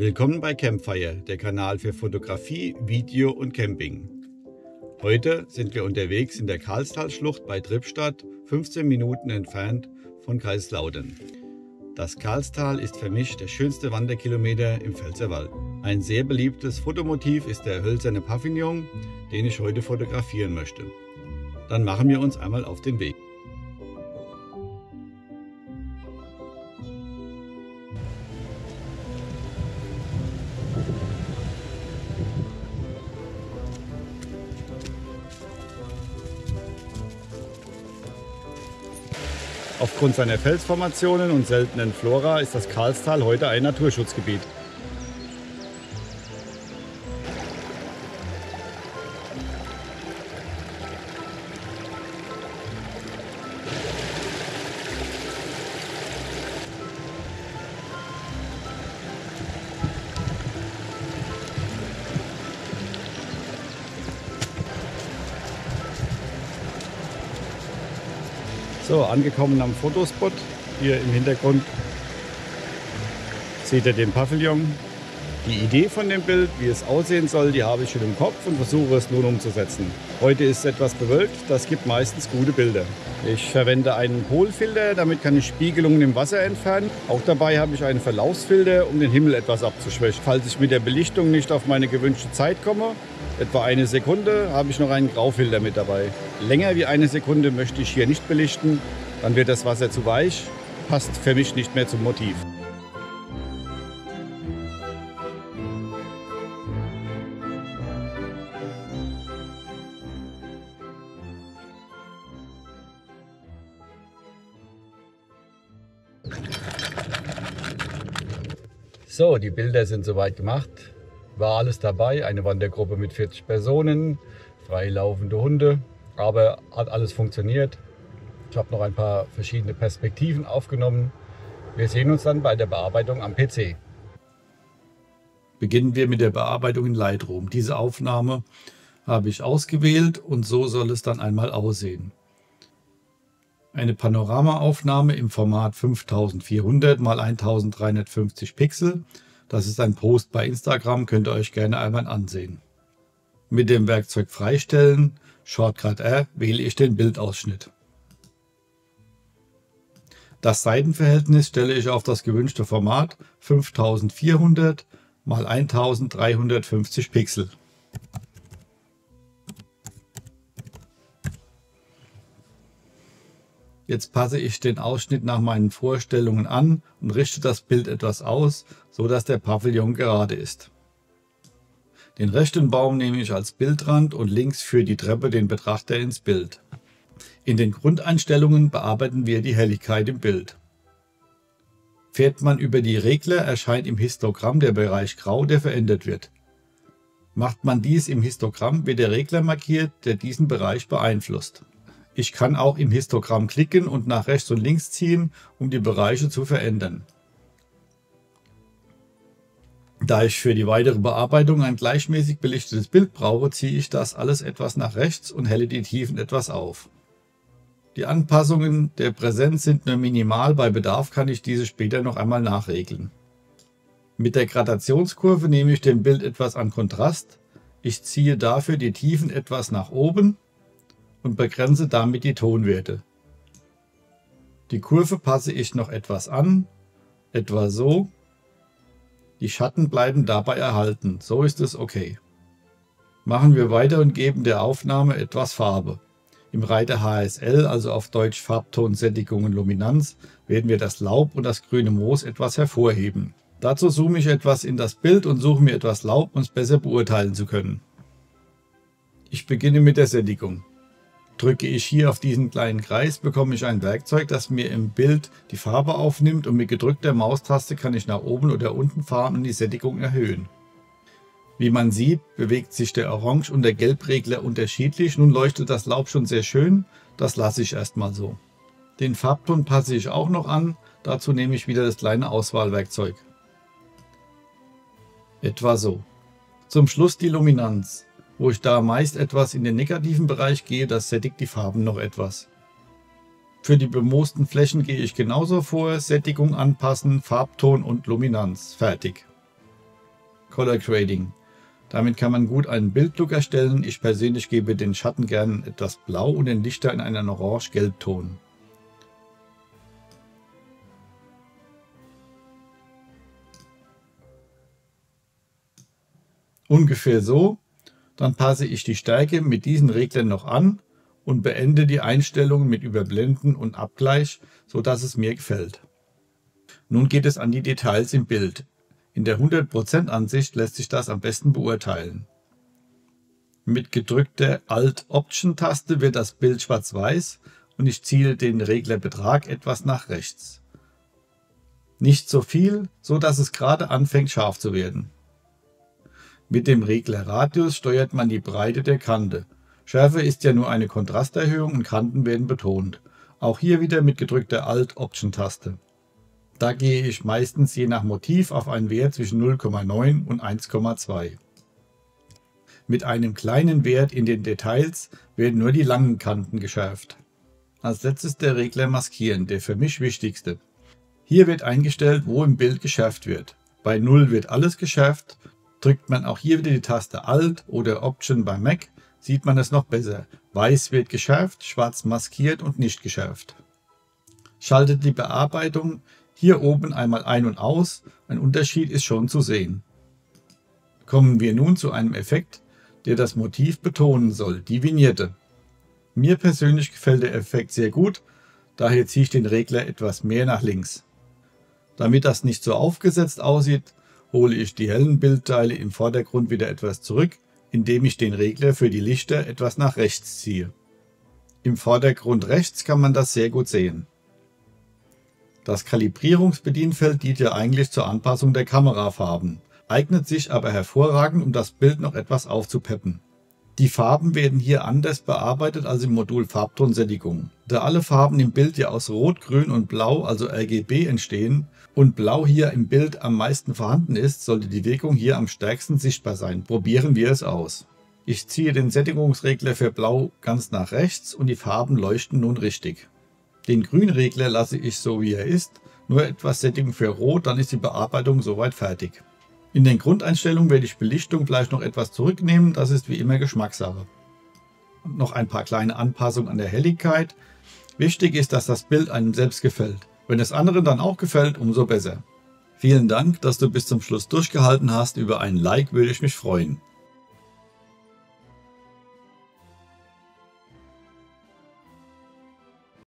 Willkommen bei Campfire, der Kanal für Fotografie, Video und Camping. Heute sind wir unterwegs in der Karlstalschlucht bei Trippstadt, 15 Minuten entfernt von Kaiserslautern. Das Karlstal ist für mich der schönste Wanderkilometer im Pfälzerwald. Ein sehr beliebtes Fotomotiv ist der hölzerne Pavillon, den ich heute fotografieren möchte. Dann machen wir uns einmal auf den Weg. Aufgrund seiner Felsformationen und seltenen Flora ist das Karlstal heute ein Naturschutzgebiet. So, angekommen am Fotospot. Hier im Hintergrund seht ihr den Pavillon. Die Idee von dem Bild, wie es aussehen soll, die habe ich schon im Kopf und versuche es nun umzusetzen. Heute ist etwas bewölkt, das gibt meistens gute Bilder. Ich verwende einen Polfilter, damit kann ich Spiegelungen im Wasser entfernen. Auch dabei habe ich einen Verlaufsfilter, um den Himmel etwas abzuschwächen. Falls ich mit der Belichtung nicht auf meine gewünschte Zeit komme, etwa eine Sekunde, habe ich noch einen Graufilter mit dabei. Länger wie eine Sekunde möchte ich hier nicht belichten, dann wird das Wasser zu weich, passt für mich nicht mehr zum Motiv. So, die Bilder sind soweit gemacht. War alles dabei, eine Wandergruppe mit 40 Personen, freilaufende Hunde, aber hat alles funktioniert. Ich habe noch ein paar verschiedene Perspektiven aufgenommen. Wir sehen uns dann bei der Bearbeitung am PC. Beginnen wir mit der Bearbeitung in Lightroom. Diese Aufnahme habe ich ausgewählt und so soll es dann einmal aussehen. Eine Panoramaaufnahme im Format 5400 x 1350 Pixel. Das ist ein Post bei Instagram, könnt ihr euch gerne einmal ansehen. Mit dem Werkzeug Freistellen, Shortcut R, wähle ich den Bildausschnitt. Das Seitenverhältnis stelle ich auf das gewünschte Format 5400 x 1350 Pixel. Jetzt passe ich den Ausschnitt nach meinen Vorstellungen an und richte das Bild etwas aus, so dass der Pavillon gerade ist. Den rechten Baum nehme ich als Bildrand und links führt die Treppe den Betrachter ins Bild. In den Grundeinstellungen bearbeiten wir die Helligkeit im Bild. Fährt man über die Regler, erscheint im Histogramm der Bereich Grau, der verändert wird. Macht man dies im Histogramm, wird der Regler markiert, der diesen Bereich beeinflusst. Ich kann auch im Histogramm klicken und nach rechts und links ziehen, um die Bereiche zu verändern. Da ich für die weitere Bearbeitung ein gleichmäßig belichtetes Bild brauche, ziehe ich das alles etwas nach rechts und helle die Tiefen etwas auf. Die Anpassungen der Präsenz sind nur minimal, bei Bedarf kann ich diese später noch einmal nachregeln. Mit der Gradationskurve nehme ich dem Bild etwas an Kontrast. Ich ziehe dafür die Tiefen etwas nach oben und begrenze damit die Tonwerte. Die Kurve passe ich noch etwas an, etwa so. Die Schatten bleiben dabei erhalten, so ist es okay. Machen wir weiter und geben der Aufnahme etwas Farbe. Im Reiter HSL, also auf Deutsch Farbton, Sättigung und Luminanz, werden wir das Laub und das grüne Moos etwas hervorheben. Dazu zoome ich etwas in das Bild und suche mir etwas Laub, um es besser beurteilen zu können. Ich beginne mit der Sättigung. Drücke ich hier auf diesen kleinen Kreis, bekomme ich ein Werkzeug, das mir im Bild die Farbe aufnimmt und mit gedrückter Maustaste kann ich nach oben oder unten fahren und die Sättigung erhöhen. Wie man sieht, bewegt sich der Orange- und der Gelbregler unterschiedlich. Nun leuchtet das Laub schon sehr schön, das lasse ich erstmal so. Den Farbton passe ich auch noch an, dazu nehme ich wieder das kleine Auswahlwerkzeug. Etwa so. Zum Schluss die Luminanz. Wo ich da meist etwas in den negativen Bereich gehe, das sättigt die Farben noch etwas. Für die bemoosten Flächen gehe ich genauso vor, Sättigung anpassen, Farbton und Luminanz. Fertig. Color Grading. Damit kann man gut einen Bildlook erstellen. Ich persönlich gebe den Schatten gern etwas blau und den Lichter in einen orange-gelb-Ton. Ungefähr so. Dann passe ich die Stärke mit diesen Reglern noch an und beende die Einstellungen mit Überblenden und Abgleich, so dass es mir gefällt. Nun geht es an die Details im Bild. In der 100% Ansicht lässt sich das am besten beurteilen. Mit gedrückter Alt-Option-Taste wird das Bild schwarz-weiß und ich ziehe den Reglerbetrag etwas nach rechts. Nicht so viel, so dass es gerade anfängt scharf zu werden. Mit dem Regler Radius steuert man die Breite der Kante. Schärfe ist ja nur eine Kontrasterhöhung und Kanten werden betont. Auch hier wieder mit gedrückter Alt-Option-Taste. Da gehe ich meistens je nach Motiv auf einen Wert zwischen 0,9 und 1,2. Mit einem kleinen Wert in den Details werden nur die langen Kanten geschärft. Als letztes der Regler Maskieren, der für mich wichtigste. Hier wird eingestellt, wo im Bild geschärft wird. Bei 0 wird alles geschärft. Drückt man auch hier wieder die Taste Alt oder Option bei Mac, sieht man es noch besser. Weiß wird geschärft, schwarz maskiert und nicht geschärft. Schaltet die Bearbeitung hier oben einmal ein und aus, ein Unterschied ist schon zu sehen. Kommen wir nun zu einem Effekt, der das Motiv betonen soll, die Vignette. Mir persönlich gefällt der Effekt sehr gut, daher ziehe ich den Regler etwas mehr nach links. Damit das nicht so aufgesetzt aussieht, hole ich die hellen Bildteile im Vordergrund wieder etwas zurück, indem ich den Regler für die Lichter etwas nach rechts ziehe. Im Vordergrund rechts kann man das sehr gut sehen. Das Kalibrierungsbedienfeld dient ja eigentlich zur Anpassung der Kamerafarben, eignet sich aber hervorragend, um das Bild noch etwas aufzupeppen. Die Farben werden hier anders bearbeitet als im Modul Farbtonsättigung. Da alle Farben im Bild ja aus Rot, Grün und Blau, also RGB, entstehen und Blau hier im Bild am meisten vorhanden ist, sollte die Wirkung hier am stärksten sichtbar sein. Probieren wir es aus. Ich ziehe den Sättigungsregler für Blau ganz nach rechts und die Farben leuchten nun richtig. Den Grünregler lasse ich so wie er ist, nur etwas Setting für Rot, dann ist die Bearbeitung soweit fertig. In den Grundeinstellungen werde ich Belichtung vielleicht noch etwas zurücknehmen, das ist wie immer Geschmackssache. Und noch ein paar kleine Anpassungen an der Helligkeit. Wichtig ist, dass das Bild einem selbst gefällt. Wenn es anderen dann auch gefällt, umso besser. Vielen Dank, dass du bis zum Schluss durchgehalten hast. Über ein Like würde ich mich freuen.